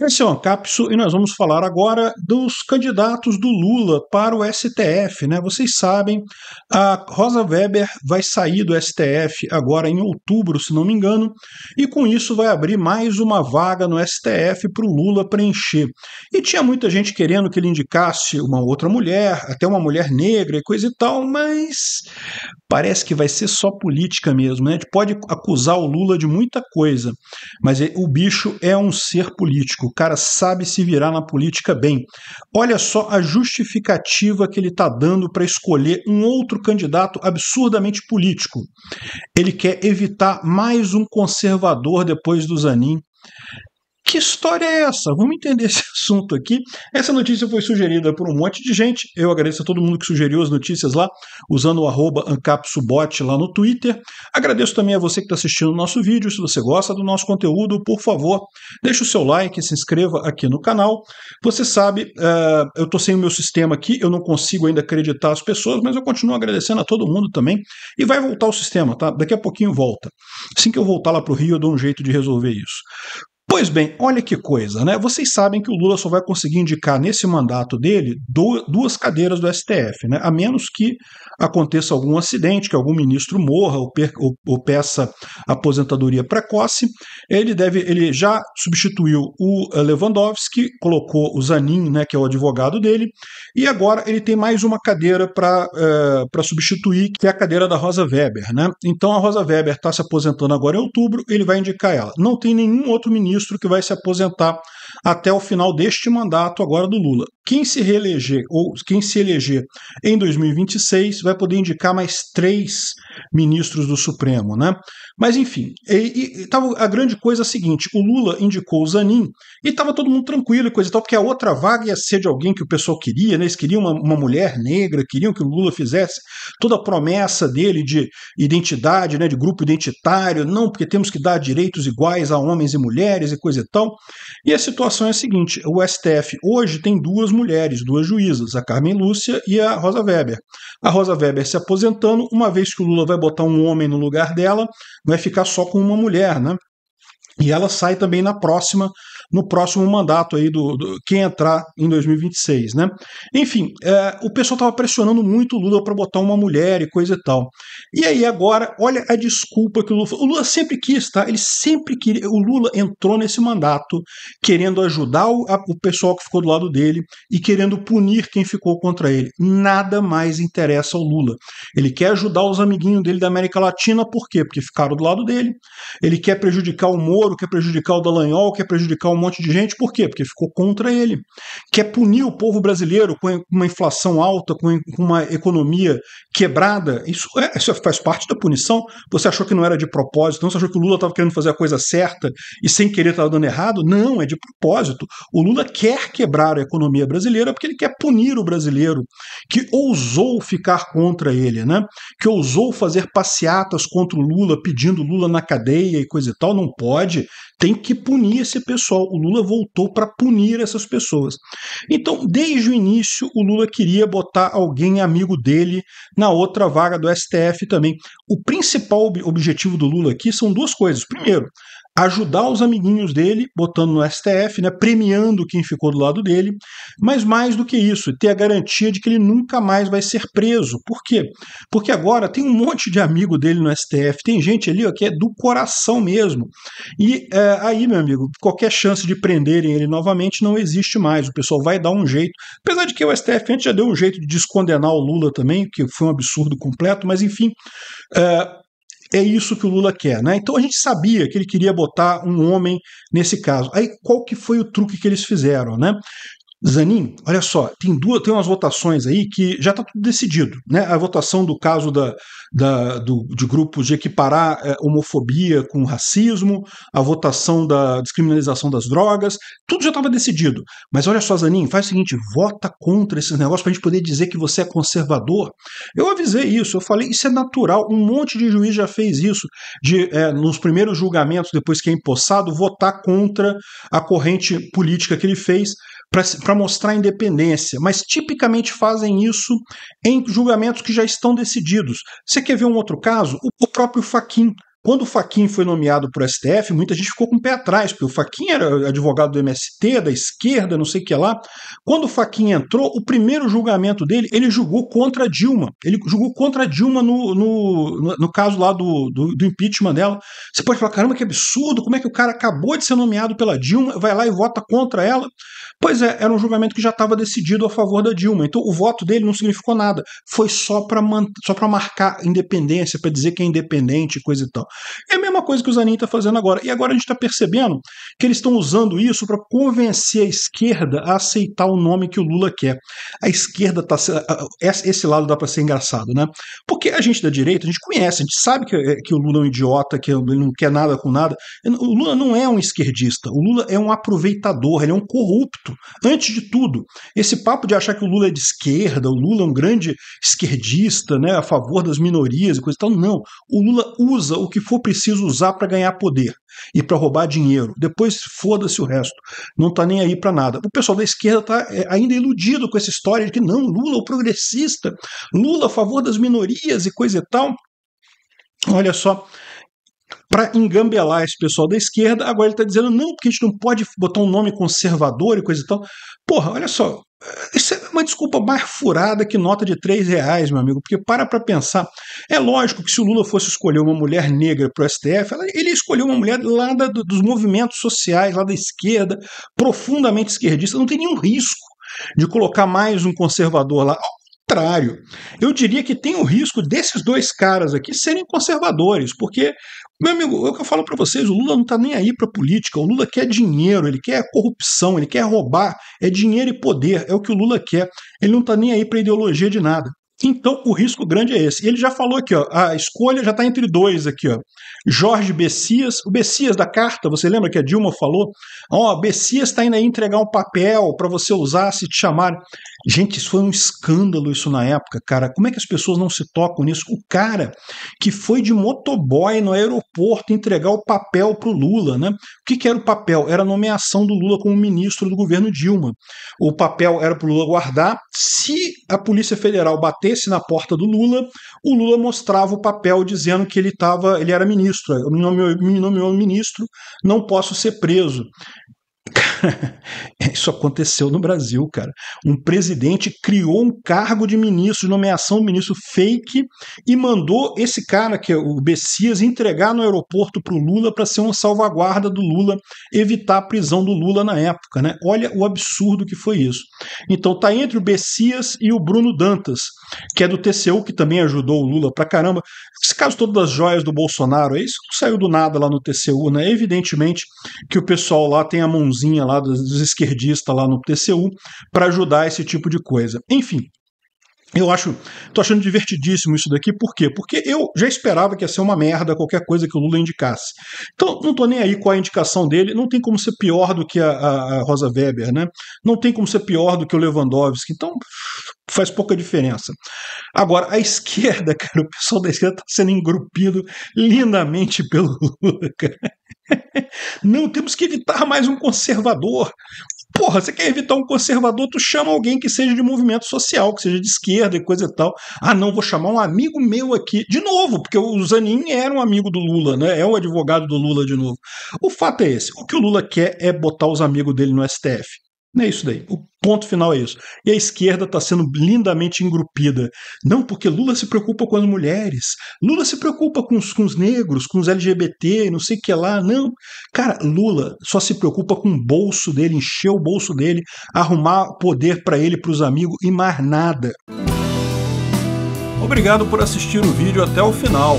Esse é o Ancapso e nós vamos falar agora dos candidatos do Lula para o STF. Né? Vocês sabem, a Rosa Weber vai sair do STF agora em outubro, se não me engano, e com isso vai abrir mais uma vaga no STF para o Lula preencher. E tinha muita gente querendo que ele indicasse uma outra mulher, até uma mulher negra e coisa e tal, mas parece que vai ser só política mesmo. Né? A gente pode acusar o Lula de muita coisa, mas o bicho é um ser político político, o cara sabe se virar na política bem. Olha só a justificativa que ele está dando para escolher um outro candidato absurdamente político. Ele quer evitar mais um conservador depois do Zanin. Que história é essa? Vamos entender esse assunto aqui. Essa notícia foi sugerida por um monte de gente. Eu agradeço a todo mundo que sugeriu as notícias lá, usando o arroba ancapsubot lá no Twitter. Agradeço também a você que está assistindo o nosso vídeo. Se você gosta do nosso conteúdo, por favor, deixe o seu like, se inscreva aqui no canal. Você sabe, uh, eu estou sem o meu sistema aqui, eu não consigo ainda acreditar as pessoas, mas eu continuo agradecendo a todo mundo também. E vai voltar o sistema, tá? Daqui a pouquinho volta. Assim que eu voltar lá para o Rio, eu dou um jeito de resolver isso. Pois bem, olha que coisa, né? Vocês sabem que o Lula só vai conseguir indicar nesse mandato dele duas cadeiras do STF, né? A menos que aconteça algum acidente, que algum ministro morra ou, ou, ou peça aposentadoria precoce. Ele deve, ele já substituiu o eh, Lewandowski, colocou o Zanin, né, que é o advogado dele, e agora ele tem mais uma cadeira para eh, substituir, que é a cadeira da Rosa Weber, né? Então a Rosa Weber está se aposentando agora em outubro, ele vai indicar ela. Não tem nenhum outro ministro ministro que vai se aposentar até o final deste mandato agora do Lula. Quem se reeleger ou quem se eleger em 2026 vai poder indicar mais três ministros do Supremo, né? Mas enfim, e, e, tava, a grande coisa é a seguinte: o Lula indicou o Zanin e estava todo mundo tranquilo e coisa e tal, porque a outra vaga ia ser de alguém que o pessoal queria, né? Eles queriam uma, uma mulher negra, queriam que o Lula fizesse toda a promessa dele de identidade, né? De grupo identitário, não, porque temos que dar direitos iguais a homens e mulheres e coisa e tal. E a situação é a seguinte: o STF hoje tem duas mulheres, duas juízas, a Carmen Lúcia e a Rosa Weber. A Rosa Weber se aposentando, uma vez que o Lula vai botar um homem no lugar dela, vai ficar só com uma mulher, né? E ela sai também na próxima no próximo mandato aí do, do quem entrar em 2026, né? Enfim, é, o pessoal estava pressionando muito o Lula para botar uma mulher e coisa e tal. E aí agora, olha a desculpa que o Lula, o Lula sempre quis, tá? Ele sempre queria, o Lula entrou nesse mandato querendo ajudar o, a, o pessoal que ficou do lado dele e querendo punir quem ficou contra ele. Nada mais interessa ao Lula. Ele quer ajudar os amiguinhos dele da América Latina, por quê? Porque ficaram do lado dele. Ele quer prejudicar o Moro, quer prejudicar o Dallagnol, quer prejudicar um monte de gente, por quê? Porque ficou contra ele. Quer punir o povo brasileiro com uma inflação alta, com uma economia quebrada. Isso, é, isso faz parte da punição. Você achou que não era de propósito, não? Você achou que o Lula estava querendo fazer a coisa certa e sem querer estava dando errado? Não, é de propósito. O Lula quer quebrar a economia brasileira porque ele quer punir o brasileiro que ousou ficar contra ele, né? Que ousou fazer passeatas contra o Lula, pedindo Lula na cadeia e coisa e tal. Não pode. Tem que punir esse pessoal o Lula voltou para punir essas pessoas. Então, desde o início, o Lula queria botar alguém amigo dele na outra vaga do STF também. O principal objetivo do Lula aqui são duas coisas. Primeiro, ajudar os amiguinhos dele, botando no STF, né, premiando quem ficou do lado dele, mas mais do que isso, ter a garantia de que ele nunca mais vai ser preso. Por quê? Porque agora tem um monte de amigo dele no STF, tem gente ali ó, que é do coração mesmo. E é, aí, meu amigo, qualquer chance de prenderem ele novamente não existe mais. O pessoal vai dar um jeito. Apesar de que o STF antes já deu um jeito de descondenar o Lula também, que foi um absurdo completo, mas enfim. É, é isso que o Lula quer, né? Então a gente sabia que ele queria botar um homem nesse caso. Aí qual que foi o truque que eles fizeram, né? Zanin, olha só, tem duas, tem umas votações aí que já está tudo decidido, né? A votação do caso da, da, do, de grupos de equiparar é, homofobia com racismo, a votação da descriminalização das drogas, tudo já estava decidido. Mas olha só, Zanin, faz o seguinte, vota contra esses negócios para a gente poder dizer que você é conservador. Eu avisei isso, eu falei, isso é natural. Um monte de juiz já fez isso, de é, nos primeiros julgamentos, depois que é empossado, votar contra a corrente política que ele fez para mostrar independência, mas tipicamente fazem isso em julgamentos que já estão decididos. Você quer ver um outro caso? O próprio Faquin quando o Faquin foi nomeado para o STF, muita gente ficou com o pé atrás, porque o Faquin era advogado do MST, da esquerda, não sei o que lá. Quando o Faquin entrou, o primeiro julgamento dele, ele julgou contra a Dilma. Ele julgou contra a Dilma no, no, no caso lá do, do, do impeachment dela. Você pode falar, caramba, que absurdo, como é que o cara acabou de ser nomeado pela Dilma, vai lá e vota contra ela? Pois é, era um julgamento que já estava decidido a favor da Dilma. Então o voto dele não significou nada. Foi só para só marcar independência, para dizer que é independente, coisa e tal. É a mesma coisa que o Zanin está fazendo agora. E agora a gente está percebendo que eles estão usando isso para convencer a esquerda a aceitar o nome que o Lula quer. A esquerda está. Esse lado dá para ser engraçado, né? Porque a gente da direita, a gente conhece, a gente sabe que, que o Lula é um idiota, que ele não quer nada com nada. O Lula não é um esquerdista. O Lula é um aproveitador, ele é um corrupto. Antes de tudo, esse papo de achar que o Lula é de esquerda, o Lula é um grande esquerdista, né, a favor das minorias e coisa e tal, não. O Lula usa o que for preciso usar para ganhar poder e para roubar dinheiro. Depois foda-se o resto. Não está nem aí para nada. O pessoal da esquerda está é, ainda iludido com essa história de que não, Lula é o progressista, Lula a favor das minorias e coisa e tal. Olha só, para engambelar esse pessoal da esquerda, agora ele está dizendo não, porque a gente não pode botar um nome conservador e coisa e tal. Porra, olha só, isso é uma desculpa mais furada que nota de três reais, meu amigo, porque para para pensar. É lógico que se o Lula fosse escolher uma mulher negra para o STF, ele escolheu uma mulher lá da, dos movimentos sociais, lá da esquerda, profundamente esquerdista, não tem nenhum risco de colocar mais um conservador lá contrário. Eu diria que tem o risco desses dois caras aqui serem conservadores, porque, meu amigo, é o que eu falo para vocês, o Lula não está nem aí para política, o Lula quer dinheiro, ele quer corrupção, ele quer roubar, é dinheiro e poder, é o que o Lula quer. Ele não está nem aí para ideologia de nada. Então, o risco grande é esse. Ele já falou aqui, ó, a escolha já está entre dois aqui, ó. Jorge Bessias, o Bessias da carta, você lembra que a Dilma falou? Ó, Bessias está indo aí entregar um papel para você usar se te chamarem. Gente, isso foi um escândalo isso na época, cara. Como é que as pessoas não se tocam nisso? O cara que foi de motoboy no aeroporto entregar o papel para o Lula, né? O que, que era o papel? Era a nomeação do Lula como ministro do governo Dilma. O papel era para o Lula guardar. Se a Polícia Federal batesse na porta do Lula, o Lula mostrava o papel dizendo que ele estava, ele era ministro. Me nomeou, me nomeou ministro, não posso ser preso. Isso aconteceu no Brasil, cara. Um presidente criou um cargo de ministro, de nomeação de ministro fake, e mandou esse cara, que é o Bessias, entregar no aeroporto para o Lula para ser uma salvaguarda do Lula, evitar a prisão do Lula na época. Né? Olha o absurdo que foi isso. Então tá entre o Bessias e o Bruno Dantas, que é do TCU, que também ajudou o Lula pra caramba. Esse caso todo das joias do Bolsonaro, isso não saiu do nada lá no TCU, né? Evidentemente que o pessoal lá tem a mãozinha lá dos, dos esquerdistas lá no TCU para ajudar esse tipo de coisa. Enfim, eu acho, tô achando divertidíssimo isso daqui, por quê? Porque eu já esperava que ia ser uma merda qualquer coisa que o Lula indicasse. Então, não tô nem aí com a indicação dele, não tem como ser pior do que a, a, a Rosa Weber, né? Não tem como ser pior do que o Lewandowski, então faz pouca diferença. Agora, a esquerda, cara, o pessoal da esquerda tá sendo engrupido lindamente pelo Lula, cara. Não, temos que evitar mais um conservador. Porra, você quer evitar um conservador, tu chama alguém que seja de movimento social, que seja de esquerda e coisa e tal. Ah, não, vou chamar um amigo meu aqui. De novo, porque o Zanin era um amigo do Lula, né? É um advogado do Lula de novo. O fato é esse: o que o Lula quer é botar os amigos dele no STF. É isso daí. O ponto final é isso. E a esquerda está sendo lindamente engrupida. Não porque Lula se preocupa com as mulheres. Lula se preocupa com os, com os negros, com os LGBT, não sei o que lá. Não. Cara, Lula só se preocupa com o bolso dele, encher o bolso dele, arrumar poder para ele, para os amigos e mais nada. Obrigado por assistir o vídeo até o final.